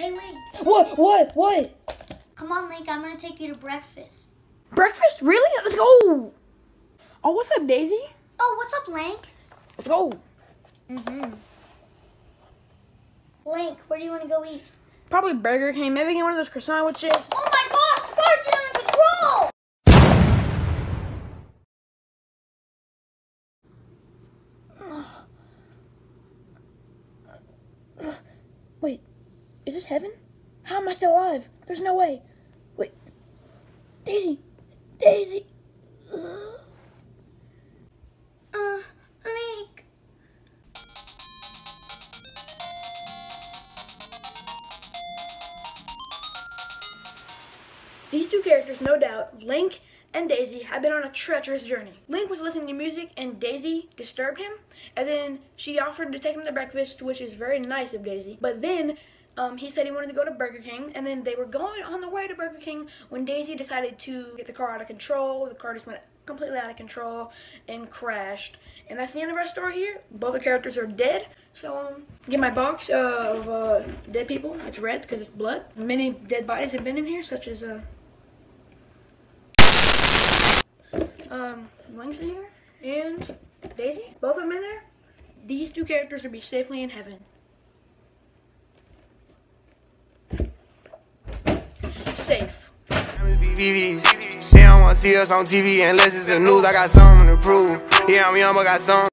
Hey, Link. What? What? What? Come on, Link. I'm gonna take you to breakfast. Breakfast? Really? Let's go. Oh, what's up, Daisy? Oh, what's up, Link? Let's go. Mm-hmm. Link, where do you want to go eat? Probably Burger King. Maybe get one of those croissant sandwiches. Oh my gosh, the car's getting out of control! Wait, is this heaven? How am I still alive? There's no way. Wait, Daisy, Daisy. Ugh. Uh, Link. These two characters, no doubt, Link and Daisy, have been on a treacherous journey. Link was listening to music and Daisy disturbed him, and then she offered to take him to breakfast, which is very nice of Daisy. But then um, he said he wanted to go to Burger King, and then they were going on the way to Burger King when Daisy decided to get the car out of control. The car just went completely out of control and crashed. And that's the end of our story here. Both the characters are dead. So, um, get my box of uh, dead people. It's red because it's blood. Many dead bodies have been in here, such as uh, um, Link's in here and Daisy. Both of them in there. These two characters will be safely in heaven. Safe. They don't wanna see us on TV unless it's the news. I got something to prove. Yeah, I'm young, but got something.